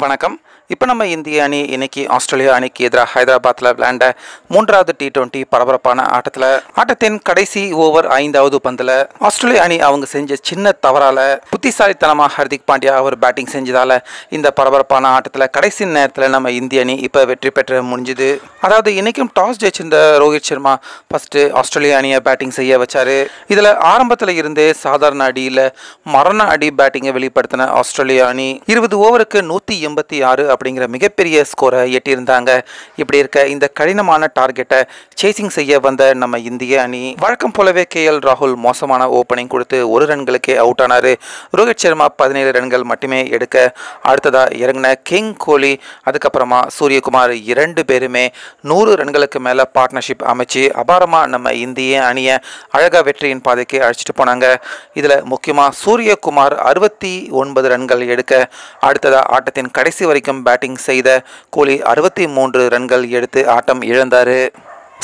வணக்கம். இப்போ நம்ம இந்திய அணி இன்னைக்கு ஆஸ்திரேலியா அணிக்கு எதிராக ஹைதராபாத்தில் விளையாண்ட மூன்றாவது டி டுவெண்ட்டி பரபரப்பான ஆட்டத்தில் ஆட்டத்தின் கடைசி ஓவர் ஐந்தாவது பந்தில் ஆஸ்திரேலிய அணி அவங்க செஞ்ச சின்ன தவறால புத்திசாலித்தனமாக ஹர்திக் பாண்டியா அவர் பேட்டிங் செஞ்சதால இந்த பரபரப்பான ஆட்டத்தில் கடைசி நேரத்தில் நம்ம இந்திய அணி இப்போ வெற்றி பெற்று முடிஞ்சுது. அதாவது இன்னைக்கும் டாஸ் ஜெயிச்சிருந்த ரோஹித் சர்மா ஃபஸ்ட்டு ஆஸ்திரேலிய அணியை பேட்டிங் செய்ய வச்சார். இதில் ஆரம்பத்தில் இருந்தே சாதாரண அடியில் மரண அடி பேட்டிங்கை வெளிப்படுத்தின ஆஸ்திரேலியா அணி இருபது ஓவருக்கு நூற்றி எண்பத்தி ஆறு அப்படிங்கிற மிகப்பெரிய ஸ்கோரை எட்டியிருந்தாங்க. இப்படி இருக்க இந்த கடினமான டார்கெட்டை சேசிங் செய்ய வந்த நம்ம இந்திய அணி வழக்கம் போலவே கே எல் ராகுல் மோசமான ஓப்பனிங் கொடுத்து ஒரு ரன்களுக்கே அவுட் ஆனார். ரோஹித் சர்மா பதினேழு ரன்கள் மட்டுமே எடுக்க அடுத்ததாக இறங்கின கிங் கோலி அதுக்கப்புறமா சூரியகுமார் இரண்டு பேருமே நூறு ரன்களுக்கு மேலே பார்ட்னர்ஷிப் அமைச்சு அபாரமாக நம்ம இந்திய அணியை அழகாக வெற்றியின் பாதைக்கு அழைச்சிட்டு போனாங்க. இதில் முக்கியமாக சூரியகுமார் அறுபத்தி ஒன்பது ரன்கள் எடுக்க அடுத்ததாக ஆட்டத்தின் கடைசி வரைக்கும் பேட்டிங் செய்த கோலி அறுபத்தி மூன்று ரன்கள் எடுத்து ஆட்டம் இழந்தார்.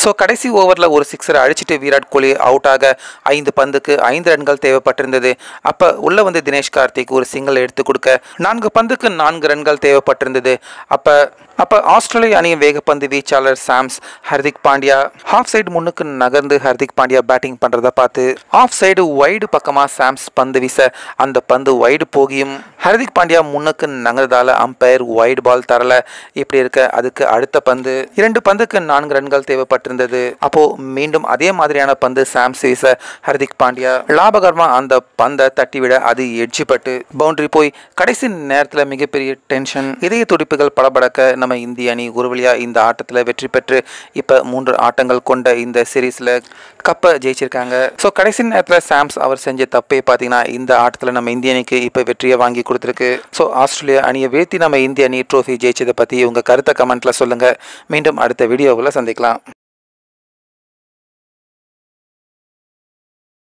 ஸோ கடைசி ஓவரில் ஒரு சிக்ஸரை அழிச்சிட்டு விராட் கோலி அவுட் ஆக ஐந்து பந்துக்கு ஐந்து ரன்கள் தேவைப்பட்டிருந்தது. அப்போ உள்ளே வந்து தினேஷ் கார்த்திக் ஒரு சிங்கிள் எடுத்து கொடுக்க நான்கு பந்துக்கு நான்கு ரன்கள் தேவைப்பட்டிருந்தது. அப்போ அப்போ ஆஸ்திரேலிய அணியின் வேகப்பந்து வீச்சாளர் Sams Hardik Pandya off side முன்னுக்கு நகர்ந்து ஹர்திக் பாண்டியா பேட்டிங் பண்ணுறத பார்த்து ஆஃப் சைடு வைடு பக்கமாக சாம்ஸ் பந்து வீச அந்த பந்து வைடு போகியும். ஹர்திக் பாண்டியா முன்னுக்கு நகர்ந்ததால் அம்பையர் ஒயிட் பால் தரல. இப்படி இருக்க அதுக்கு அடுத்த பந்து இரண்டு பந்துக்கு நான்கு ரன்கள் தேவைப்பட்டிருந்தது. அப்போ மீண்டும் அதே மாதிரியான பந்து சாம்ஸ் வீச ஹர்திக் பாண்டியா லாபகரமா அந்த பந்தை தட்டிவிட அது எட்ஜிப்பட்டு பவுண்டரி போய் கடைசி நேரத்தில் மிகப்பெரிய டென்ஷன் இதய துடிப்புகள் படபடக்க நம்ம இந்திய அணி ஒரு வழியா இந்த ஆட்டத்தில் வெற்றி பெற்று இப்போ மூன்று ஆட்டங்கள் கொண்ட இந்த சீரீஸில் கப்பை ஜெயிச்சிருக்காங்க. ஸோ கடைசி நேரத்தில் சாம்ஸ் அவர் செஞ்ச தப்பே பார்த்தீங்கன்னா இந்த ஆட்டத்தில் நம்ம இந்திய அணிக்கு இப்போ வெற்றியை வாங்கி கொடுத்துருக்கு. ஸோ ஆஸ்திரேலியா அணியை வீழ்த்தி நம்ம இந்திய அணி ட்ரோஃபி ஜெயிச்சதை பற்றி உங்கள் கருத்தை கமெண்ட்டில் சொல்லுங்கள் மீண்டும் அடுத்த வீடியோவில் சந்திக்கலாம்.